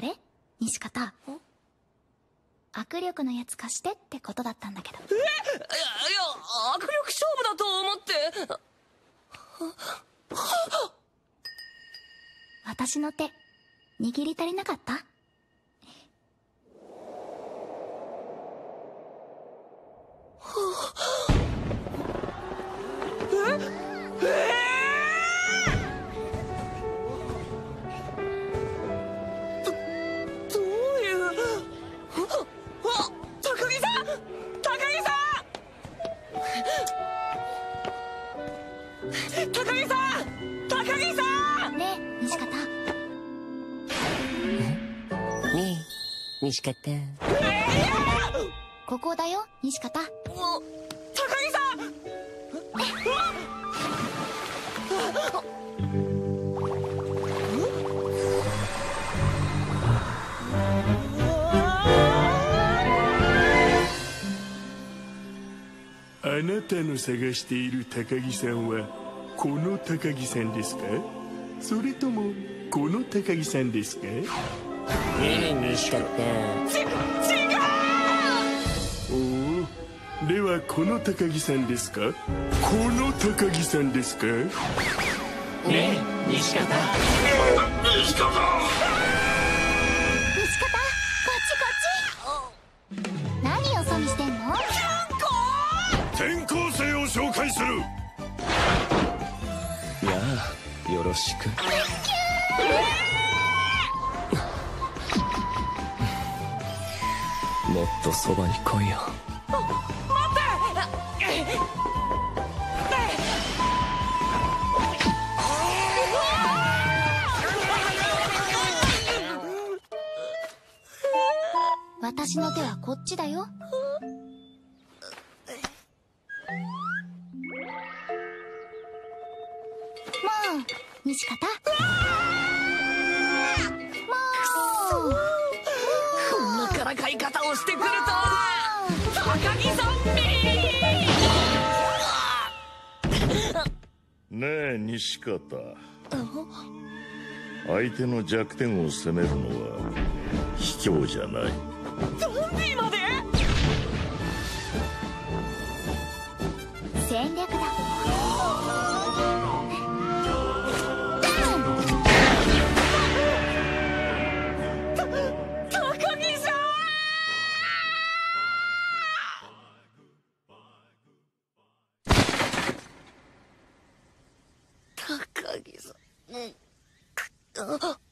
れ？西方？握力のやつ貸してってことだったんだけど。え？いやいや握力勝負だと思って。私の手握り足りなかった？高木さん！高木さん！ねえ西方。ねえ西方。ここだよ西方。お高木さんあなたの探している高木さんはこの高木さんですか？それともこの高木さんですか？ねえ西方おおではこの高木さんですか？この高木さんですか？ねえ西方。西方？こっちこっちよろしく。もっとそばに来いよ。私の手はこっちだよ。西方もう。こんなからかい方をしてくるとは高木さんめねえ西方相手の弱点を責めるのは卑怯じゃない。ゾンビまで？戦略だんうん。